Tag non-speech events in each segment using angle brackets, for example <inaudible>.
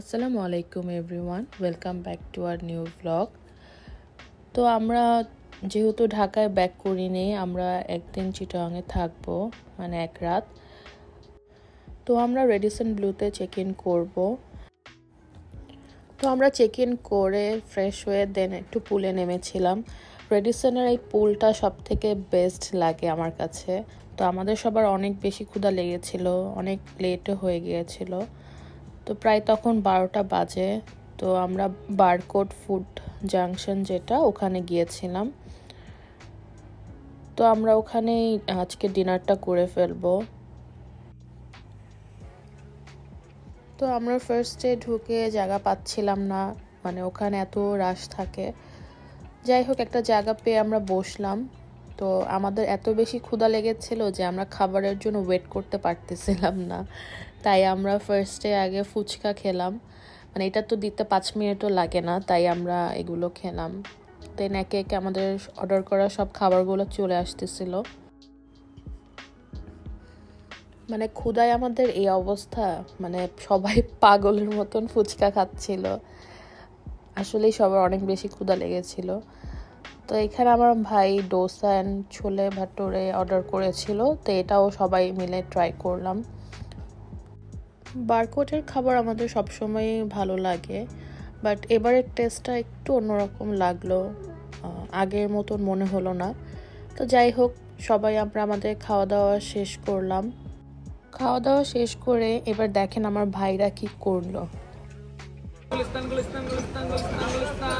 আসসালামু আলাইকুম everyone, welcome back to our new vlog. তো আমরা যেহেতু ঢাকায় ব্যাক করি করিনি, আমরা একদিন চিটাংয়ে থাকব মানে এক রাত। তো আমরা রেডিসন ব্লুতে চেক ইন করব। তো আমরা চেক ইন করে ফ্রেশ হয়ে দেন একটু পুলে নেমেছিলাম। রেডিসনের এই পুলটা সব থেকে বেস্ট লাগে আমার কাছে। তো আমাদের সবার অনেক বেশি ক্ষুধা লেগেছিল, অনেক লেটও হয়ে গিয়েছিল। তো প্রায় তখন বারোটা বাজে, তো আমরা বারকোট ফুড জাংশন যেটা, ওখানে গিয়েছিলাম। তো আমরা ওখানেই আজকে ডিনারটা করে ফেলব। তো আমরা ফার্স্টে ঢুকে জায়গা পাচ্ছিলাম না মানে ওখানে এত রাশ থাকে। যাই হোক, একটা জায়গা পেয়ে আমরা বসলাম। তো আমাদের এত বেশি ক্ষুধা লেগেছিল যে আমরা খাবারের জন্য ওয়েট করতে পারতেছিলাম না। তাই আমরা ফার্স্টে আগে ফুচকা খেলাম। মানে এটা তো দিতে পাঁচ মিনিটও লাগে না, তাই আমরা এগুলো খেলাম। দেন একে একে আমাদের অর্ডার করা সব খাবারগুলো চলে আসতেছিল। মানে ক্ষুদায় আমাদের এই অবস্থা মানে সবাই <laughs> পাগলের মতন ফুচকা খাচ্ছিল। আসলেই সবার অনেক বেশি ক্ষুদা লেগেছিল। তো এখানে আমার ভাই ডোসা অ্যান্ড ছোলে ভাটোরে অর্ডার করেছিল, তো এটাও সবাই মিলে ট্রাই করলাম। বারকোটের খাবার আমাদের সবসময় ভালো লাগে বাট এবারের টেস্টটা একটু অন্যরকম লাগল আগের মতন মনে হলো না। তো যাই হোক, সবাই আমরা আমাদের খাওয়া দাওয়া শেষ করলাম। খাওয়া দাওয়া শেষ করে এবার দেখেন আমার ভাইরা কি করল। গুলিস্তান গুলিস্তান গুলিস্তান গুলিস্তান।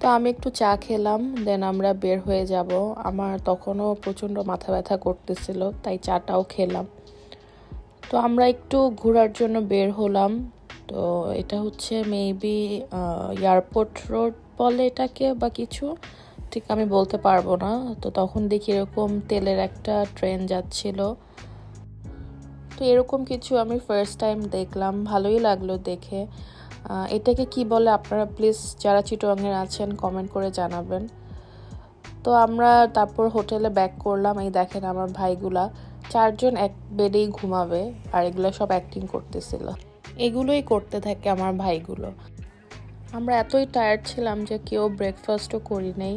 তো আমি একটু চা খেলাম দেন আমরা বের হয়ে যাব। আমার তখনও প্রচণ্ড মাথা ব্যথা করতেছিল, তাই চাটাও খেলাম। তো আমরা একটু ঘোরার জন্য বের হলাম। তো এটা হচ্ছে মেবি এয়ারপোর্ট রোড বলে এটাকে বা কিছু, ঠিক আমি বলতে পারব না। তো তখন দেখি এরকম তেলের একটা ট্রেন যাচ্ছিল। তো এরকম কিছু আমি ফার্স্ট টাইম দেখলাম, ভালোই লাগল দেখে। এটাকে কি বলে আপনারা প্লিজ যারা চিটোয়াংয়ের আছেন কমেন্ট করে জানাবেন। তো আমরা তারপর হোটেলে ব্যাক করলাম, এই দেখেন আমার ভাইগুলা। চারজন এক বেডেই ঘুমাবে আর এগুলো সব অ্যাক্টিং করতেছিল। এগুলোই করতে থাকে আমার ভাইগুলো। আমরা এতই টায়ার্ড ছিলাম যে কেউ ব্রেকফাস্টও করি নেই।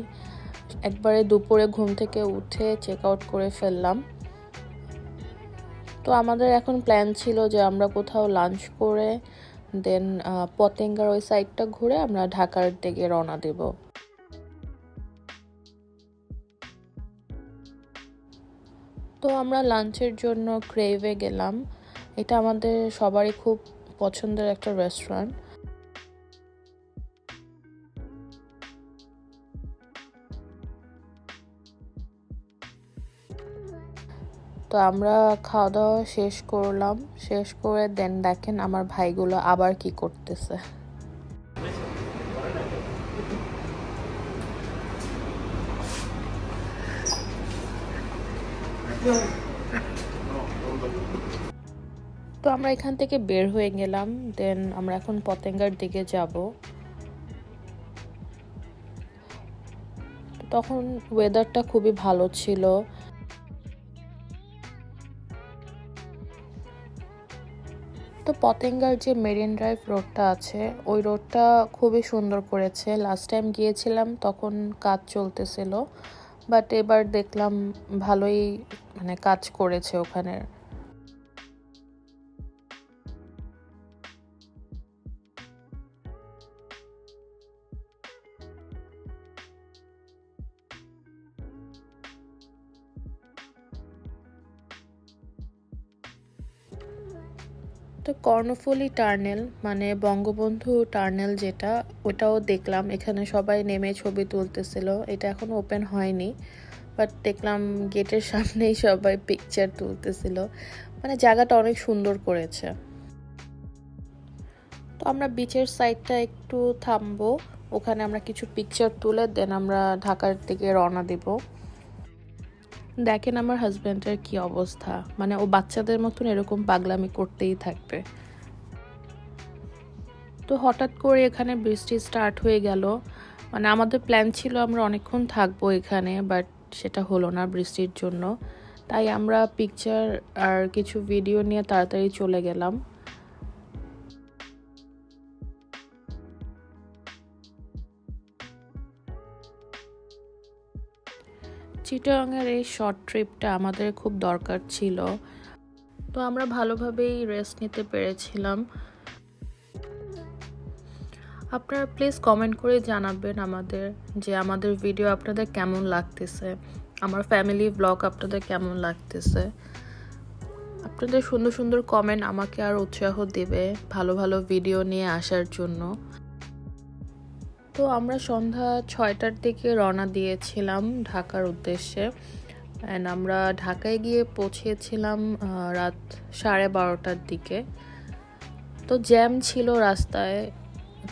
একবারে দুপুরে ঘুম থেকে উঠে চেক আউট করে ফেললাম। তো আমাদের এখন প্ল্যান ছিল যে আমরা কোথাও লাঞ্চ করে দেন পতেঙ্গার ওই সাইডটা ঘুরে আমরা ঢাকার দিকে রওনা দেব। তো আমরা লাঞ্চের জন্য ক্রেভে গেলাম। এটা আমাদের সবারই খুব পছন্দের একটা রেস্টুরেন্ট তো আমরা খাওয়া দাওয়া শেষ করলাম। শেষ করে দেন দেখেন আমার ভাইগুলো আবার কি করতেছে। তো আমরা এখান থেকে বের হয়ে গেলাম। দেন আমরা এখন পতেঙ্গার দিকে যাব। তখন ওয়েদারটা খুবই ভালো ছিল। পতেঙ্গার যে মেরিন ড্রাইভ রোডটা আছে, ওই রোডটা খুবই সুন্দর করেছে। লাস্ট টাইম গিয়েছিলাম, তখন কাজ চলতেছিল বাট এবার দেখলাম ভালোই মানে কাজ করেছে ওখানে তো কর্ণফুলি টার্নেল মানে বঙ্গবন্ধু টার্নেল যেটা, ওটাও দেখলাম। এখানে সবাই নেমে ছবি তুলতেছিল। এটা এখন ওপেন হয়নি, বাট দেখলাম গেটের সামনেই সবাই পিকচার তুলতেছিল। মানে জায়গাটা অনেক সুন্দর করেছে। তো আমরা বিচের সাইডটা একটু থামবো। ওখানে আমরা কিছু পিকচার তুলে দেন আমরা ঢাকার দিকে রওনা দিব। দেখেন আমার হাজব্যান্ডের কি অবস্থা। মানে ও বাচ্চাদের মতন এরকম পাগলামি করতেই থাকবে। তো হঠাৎ করে এখানে বৃষ্টি স্টার্ট হয়ে গেল। মানে আমাদের প্ল্যান ছিল আমরা অনেকক্ষণ থাকব এখানে বাট সেটা হলো না বৃষ্টির জন্য। তাই আমরা পিকচার আর কিছু ভিডিও নিয়ে তাড়াতাড়ি চলে গেলাম। চিটাগাংয়ের এই শর্ট ট্রিপটা আমাদের খুব দরকার ছিল। তো আমরা ভালোভাবেই রেস্ট নিতে পেরেছিলাম। আপনারা প্লিজ কমেন্ট করে জানাবেন আমাদের যে আমাদের ভিডিও আপনাদের কেমন লাগতেছে। আমার ফ্যামিলি ব্লগ আপনাদের কেমন লাগতেছে। আপনাদের সুন্দর সুন্দর কমেন্ট আমাকে আর উৎসাহ দেবে ভালো ভালো ভিডিও নিয়ে আসার জন্য। তো আমরা সন্ধ্যা ছয়টার দিকে রওনা দিয়েছিলাম ঢাকার উদ্দেশ্যে। অ্যান্ড আমরা ঢাকায় গিয়ে পৌঁছেছিলাম রাত সাড়ে বারোটার দিকে। তো জ্যাম ছিল রাস্তায়,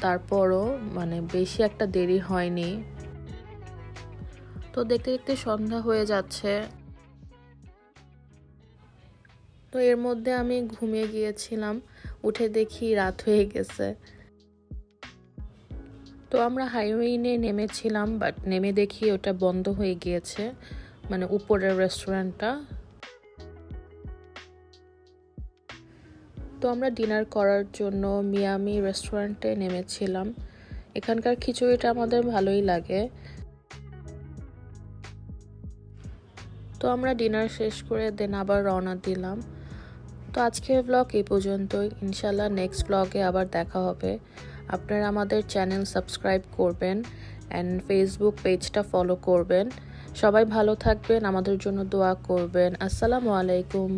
তারপরও মানে বেশি একটা দেরি হয়নি। তো দেখতে দেখতে সন্ধ্যা হয়ে যাচ্ছে। তো এর মধ্যে আমি ঘুমিয়ে গিয়েছিলাম, উঠে দেখি রাত হয়ে গেছে। তো আমরা হাইওয়ে নেমেছিলাম বাট নেমে দেখি ওটা বন্ধ হয়ে গিয়েছে মানে উপরের রেস্টুরেন্টটা তো আমরা ডিনার করার জন্য মিয়ামি রেস্টুরেন্টে নেমেছিলাম। এখানকার খিচুড়িটা আমাদের ভালোই লাগে। তো আমরা ডিনার শেষ করে দেন আবার রওনা দিলাম। তো আজকের ব্লগ এই পর্যন্তই। ইনশাল্লাহ নেক্সট ব্লগে আবার দেখা হবে। আপনারা আমাদের চ্যানেল সাবস্ক্রাইব করবেন অ্যান্ড ফেসবুক পেজটা ফলো করবেন। সবাই ভালো থাকবেন, আমাদের জন্য দোয়া করবেন। আসসালামু আলাইকুম।